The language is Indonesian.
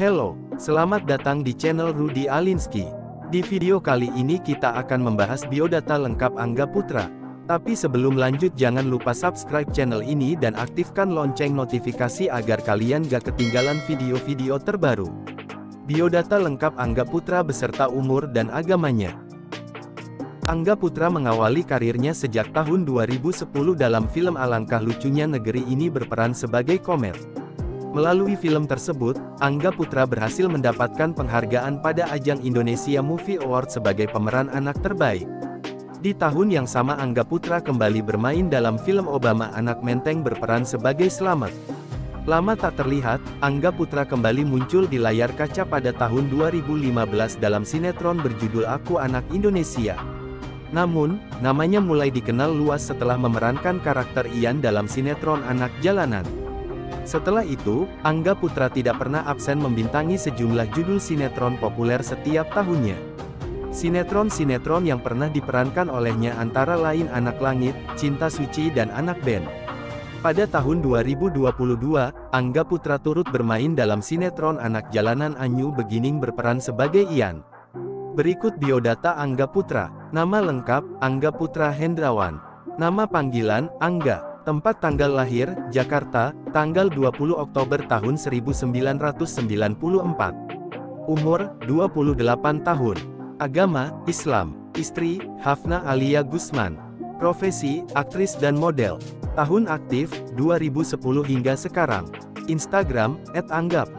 Hello, selamat datang di channel Rudy Alinsky. Di video kali ini kita akan membahas biodata lengkap Angga Putra. Tapi sebelum lanjut jangan lupa subscribe channel ini dan aktifkan lonceng notifikasi agar kalian gak ketinggalan video-video terbaru. Biodata lengkap Angga Putra beserta umur dan agamanya. Angga Putra mengawali karirnya sejak tahun 2010 dalam film Alangkah Lucunya Negeri ini berperan sebagai Komet. Melalui film tersebut, Angga Putra berhasil mendapatkan penghargaan pada ajang Indonesia Movie Award sebagai pemeran anak terbaik. Di tahun yang sama Angga Putra kembali bermain dalam film Obama Anak Menteng berperan sebagai Slamet. Lama tak terlihat, Angga Putra kembali muncul di layar kaca pada tahun 2015 dalam sinetron berjudul Aku Anak Indonesia. Namun, namanya mulai dikenal luas setelah memerankan karakter Ian dalam sinetron Anak Jalanan. Setelah itu, Angga Putra tidak pernah absen membintangi sejumlah judul sinetron populer setiap tahunnya. Sinetron-sinetron yang pernah diperankan olehnya antara lain Anak Langit, Cinta Suci dan Anak Ben. Pada tahun 2022, Angga Putra turut bermain dalam sinetron Anak Jalanan Anyu Begining berperan sebagai Ian. Berikut biodata Angga Putra. Nama lengkap, Angga Putra Hendrawan. Nama panggilan, Angga. Tempat tanggal lahir, Jakarta, tanggal 20 Oktober tahun 1994. Umur, 28 tahun. Agama, Islam. Istri, Hafna Alia Gusman. Profesi, aktris dan model. Tahun aktif, 2010 hingga sekarang. Instagram, @anggap.